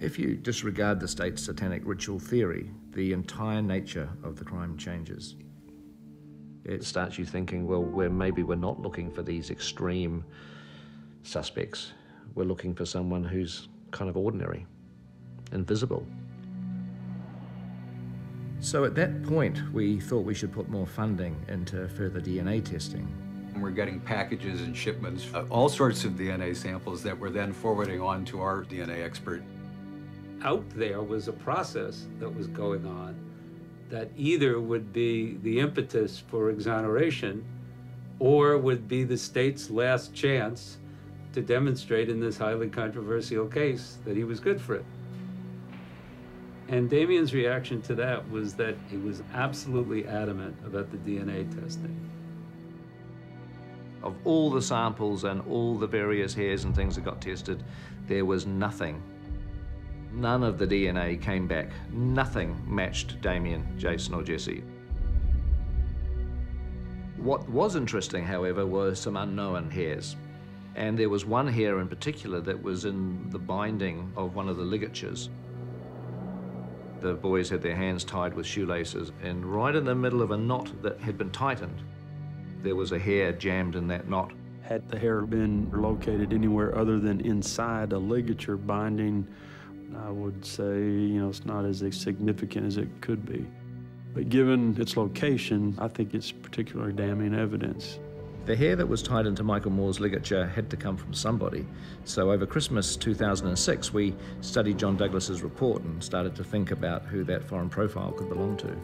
If you disregard the state's satanic ritual theory, the entire nature of the crime changes. It starts you thinking, well, we're, maybe we're not looking for these extreme suspects. We're looking for someone who's kind of ordinary, invisible. So at that point, we thought we should put more funding into further DNA testing. We're getting packages and shipments of all sorts of DNA samples that we're then forwarding on to our DNA expert out there was a process that was going on that either would be the impetus for exoneration or would be the state's last chance to demonstrate in this highly controversial case that he was good for it. And Damien's reaction to that was that he was absolutely adamant about the DNA testing. Of all the samples and all the various hairs and things that got tested, there was nothing None of the DNA came back. Nothing matched Damien, Jason, or Jessie. What was interesting, however, were some unknown hairs. And there was one hair in particular that was in the binding of one of the ligatures. The boys had their hands tied with shoelaces, and right in the middle of a knot that had been tightened, there was a hair jammed in that knot. Had the hair been located anywhere other than inside a ligature binding I would say, you know, it's not as significant as it could be. But given its location, I think it's particularly damning evidence. The hair that was tied into Michael Moore's ligature had to come from somebody. So over Christmas 2006, we studied John Douglas's report and started to think about who that foreign profile could belong to.